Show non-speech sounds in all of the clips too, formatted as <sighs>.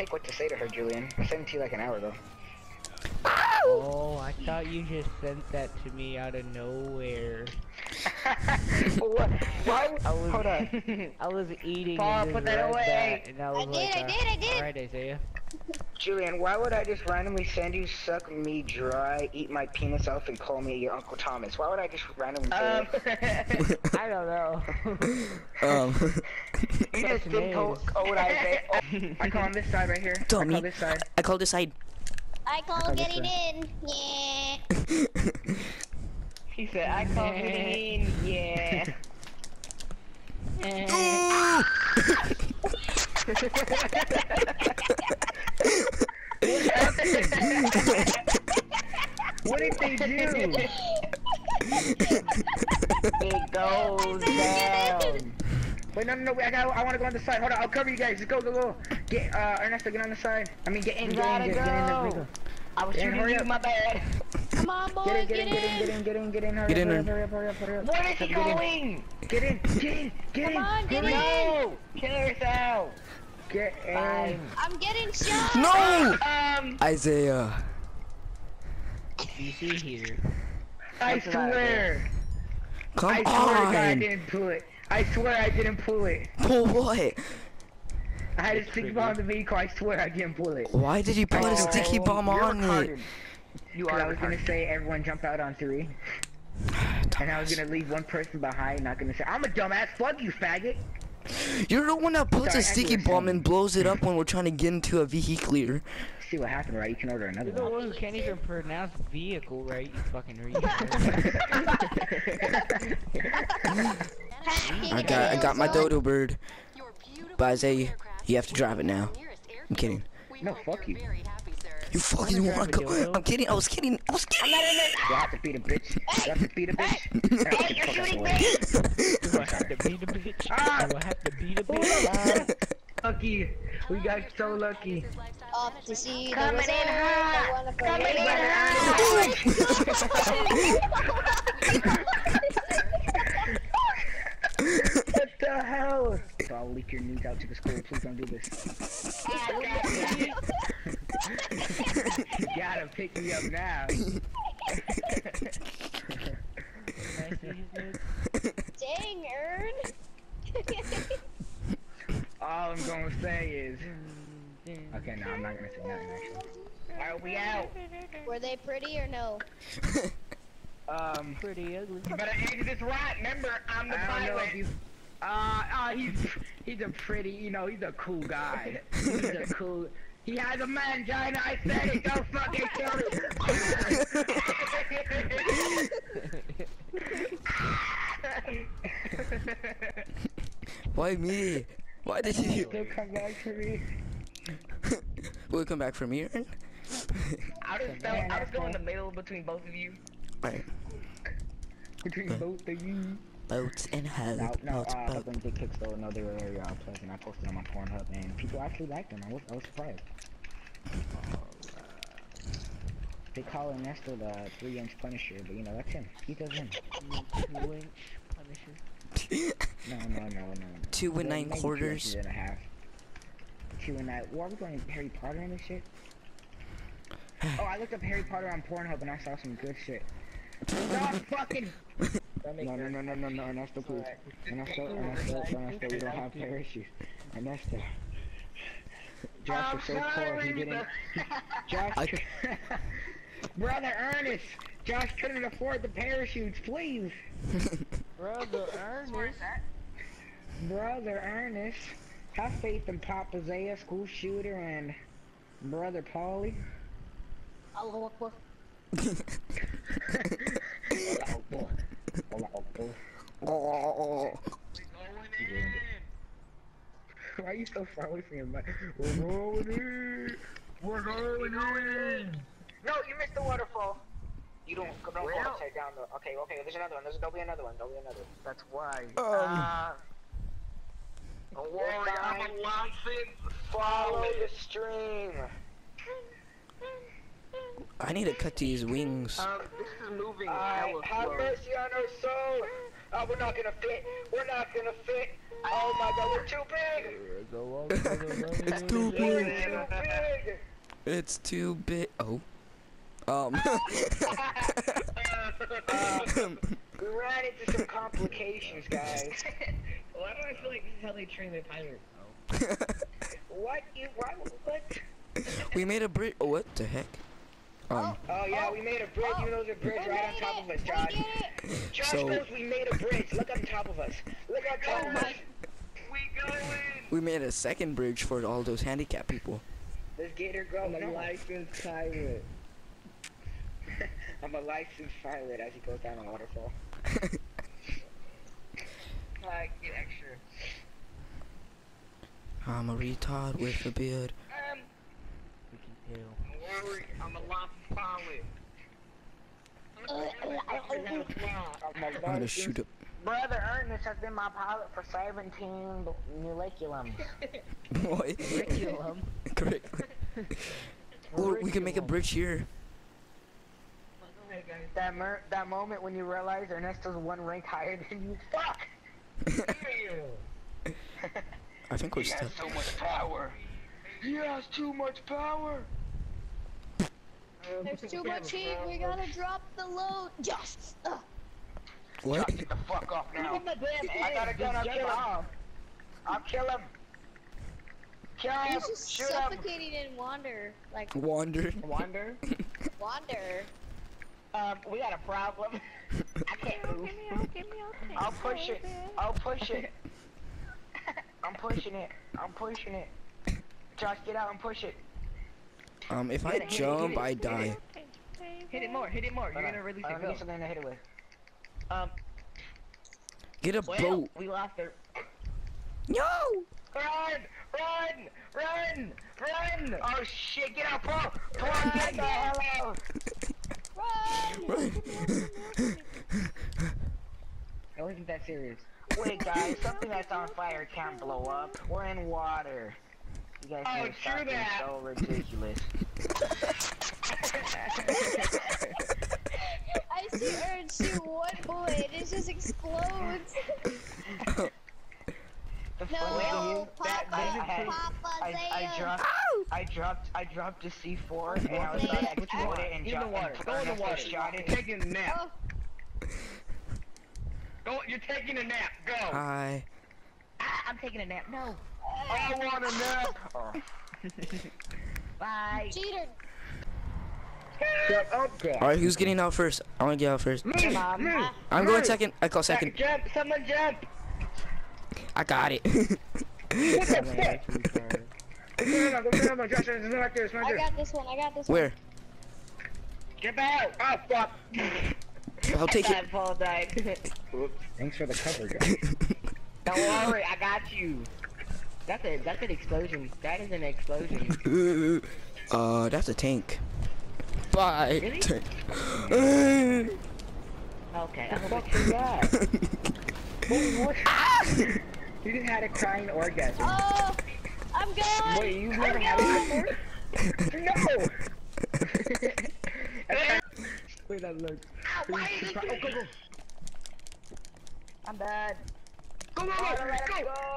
take what to say to her, Julian. I sent it to you like an hour ago. Oh, I thought you just sent that to me out of nowhere. <laughs> what? Why? I was, Hold on. <laughs> I was eating Paul, put that away. that, and I was I like, did, I uh, did, I did. Alright, Isaiah. Julian, why would I just randomly send you suck me dry, eat my penis off, and call me your Uncle Thomas? Why would I just randomly say Um, that? <laughs> I don't know. <laughs> Um, <laughs> You just Fucking didn't is. tell oh, what I say. Oh, I call on this side right here. I call this side. I call this side. I call Okay, getting in. Yeah. He said, I call getting in, yeah. what did it goes <laughs> down. Wait, no, no, no, wait, I got, I want to go on the side. Hold on, I'll cover you guys. Just go, go, go. Get, uh, Ernesto, get on the side. I mean, get in, You get in, gotta get, get in. go. There. I was shooting you, my bad. Come on, boys, Get in, get, get in, get in, get in, get in, get in, hurry Get in, up, Ern. hurry up, hurry up, hurry up. Where is he Get in. going? Get in, get in, get in. Come on, get hurry in. up. Kill yourself. Get in. I'm getting shot. No! Um, Isaiah. You see here. I What's swear. Come I swear God I didn't pull it. I swear I didn't pull it. Pull what? I had a sticky bomb on the vehicle. I swear I didn't pull it. Why did you put a sticky bomb You're on it? You are. I was gonna say everyone jump out on three, <sighs> and I was gonna leave one person behind. Not gonna say I'm a dumbass. Fuck you, faggot. You're the one that puts Sorry, a I sticky bomb and blows it up when we're trying to get into a vehicle. See what happened, right? You can order another You're the one. one who can't even pronounce vehicle right, you fucking <laughs> retard. I got I got my dodo bird. But Isaiah, you have to drive it now. I'm kidding. No, fuck you. You fucking gonna want drive to go? I'm kidding. I was kidding. I was kidding. You have to beat a bitch. <laughs> You have to beat a bitch. <laughs> Hey, you're shooting me. Do I have to beat a bitch? Ah! Do have to beat a bitch? <laughs> Lucky. We got so lucky. Off to see Coming in hot. Coming play in What the hell? So I'll leak your news out to the school. Please don't do this. You <laughs> gotta pick me up now. <laughs> Dang, Ern. <laughs> All I'm gonna say is. Okay, no, I'm not gonna say nothing actually. Alright, we out. Were they pretty or no? Um, Pretty ugly. you better answer this right. Remember, I'm the I don't know if you. Uh, uh, he's he's a pretty, you know, he's a cool guy. He's a cool. He has a mangina. I said it. Don't fucking kill me. <laughs> Why me? Why did you? Still come back to me. <laughs> Will it come back from here? I just felt I was going in the middle between both of you. Right. Between both of you. Boats and hell. No, no, boats, uh, boats. when Dick Kicks though, no, they were very uh. I posted them on Pornhub and people actually liked them. I was, I was surprised. They call Ernesto the three-inch Punisher, but you know that's him. He does him. Two inch Punisher. No, no, no, no. no. Two and nine quarters. inches and a half. Two and nine. What are we going Harry Potter and this shit? <sighs> oh, I looked up Harry Potter on Pornhub and I saw some good shit. <laughs> Stop fucking. No, no, no, no, no, no, Ernesto, please. Ernesto, Ernesto, Ernesto, we don't have parachutes. Ernesto. Josh was so poor, he didn't. <laughs> <laughs> Josh, I- <laughs> brother Ernest, Josh couldn't afford the parachutes, please. Brother Ernest. Brother Ernest, have faith in Papa Zaya, school shooter, and brother Paulie. Allahu Akbar. Oh, Why are you so far away from your mic? We're going in. We're going in. No, you missed the waterfall. You don't, don't go upside down though. Okay, okay, there's another one. There's, there'll be another one. There'll be another one. That's why. Um. Don't worry, I'm a license. Follow the stream. I need to cut these wings. Um, this is moving hella Have mercy on our soul. Oh, we're not gonna fit. We're not gonna fit. Oh my god, we're too big. It's too We're big. It's too big. Oh. Um. <laughs> <laughs> We ran into some complications, guys. <laughs> Why do I feel like this is how they train their pilot? what? You? Why? What? we made a bridge. Oh, what the heck? Um. Oh yeah, we made a bridge. You know there's a bridge We right on top it. of us, Josh. did. Josh So- knows we made a bridge. Look on top of us. Look on top Oh of us. We going. We made a second bridge for all those handicapped people. This gator girl, her go. I'm a licensed pilot. <laughs> I'm a licensed pilot as he goes down a waterfall. <laughs> I get extra. I'm a retard with a beard. Um, We can tell. Don't I'm a licensed pilot. Uh, I'm gonna shoot up. Brother Ernest has been my pilot for 17 moleculums. <laughs> Boy. Curriculum. <laughs> Correct. <laughs> Or we can make a bridge here. That mer- that moment when you realize Ernesto's one rank higher than you. Fuck! I think we're stuck. so much power. He has too much power. There's too much heat. We gotta drop the load. Yes. Uh, What? Get the fuck off now. Give him a damn I got a egg, gun. I'll just kill him. I'll kill him. Kill him. he's just Shoot him. suffocating in wander. Like, Wander. Wander. <laughs> wander. Um, we got a problem. I can't move. I'll push it. I'll push it. I'm pushing it. I'm pushing it. Josh, get out and push it. Um, if I Hit it, it, jump, it, I it. die. Hit it more, hit it more. You're gonna on. release Hold it. on, Go. Let me get something to hit it with. Um, Get a well, boat. we lost her. No! Run! Run! Run! Run! Oh shit, get out, Paul! Paul, get the hell out! Run! It wasn't that serious. Wait guys, something that's on fire can't blow up. We're in water. You guys Oh, need true that. so ridiculous. I see Ern shoot one bullet. It just explodes. No, funny thing is Papa, I Papa, I, I Zaya. dropped, I dropped, I dropped a C4 and I was about to explode it and In the water. Go in the water. shot it. You're taking a nap. Oh, Go. You're taking a nap. Go. Hi. ah, I'm taking a nap. No. I want a nap. Oh. <laughs> <laughs> Bye. cheater. Up. Alright, who's getting out first? I wanna get out first. Come on, move. I'm going second. I call second. Jump, someone jump. I got it. <laughs> I got this one. I got this one. Where? Get out! Oh, fuck. I'll take it. Paul died. <laughs> Thanks for the cover, guys. <laughs> Don't worry, I got you. That's a that's an explosion. That is an explosion. <laughs> Uh, that's a tank. Bye. Really? Tank. <laughs> Okay. The fuck is that? What? what? You just had a crying orgasm. Oh, I'm gone. Wait, you've I'm never had gone. it before? No! <laughs> Wait, that looks. Why is it Oh, go, go. I'm bad. Go, go, go, let go. go.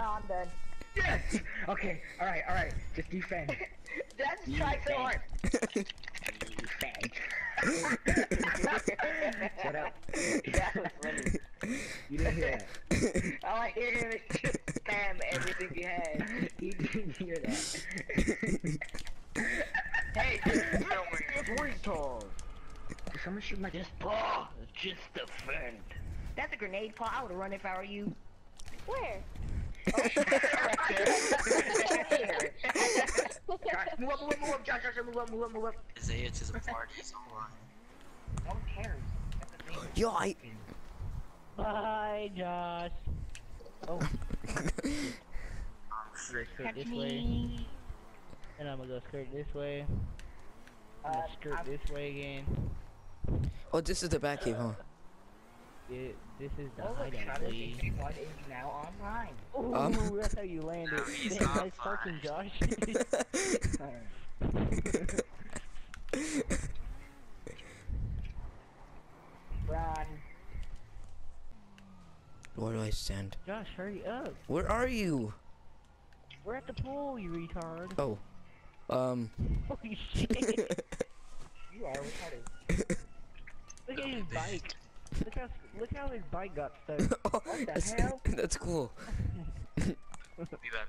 Oh, I'm dead. Yes. Okay. All right. All right. Just defend. <laughs> That's try so hard. defend. <laughs> Shut up. That was funny. You didn't hear that. <laughs> All I like hearing it just spam everything you had. You didn't hear that. Hey, someone is retard. Did someone shoot my? Just Paul, just defend. That's a grenade, Paul. I would run if I were you. Where? Josh, Move up, move up, move up, Josh, Josh, move up, move up, move up. Isaiah to the parties online. No one cares. That's the thing. Yo, I. Bye, Josh. Oh. Skirt this way. And I'm gonna go skirt this way. Uh, I'm gonna skirt this way again. Oh, this is the back cave, huh? It, this is the Oh, hideout. Travis please. What is now online? <laughs> Ooh, Um. that's how you landed. He's Damn, on nice parking, Josh. <laughs> Run. Where do I stand? Josh, hurry up. Where are you? We're at the pool, you retard. Oh. Um. Holy shit. <laughs> You are retarded. Look at his bike. Look how look how his bike got stuck. <laughs> Oh, what the that's, hell? <laughs> that's cool. Be back.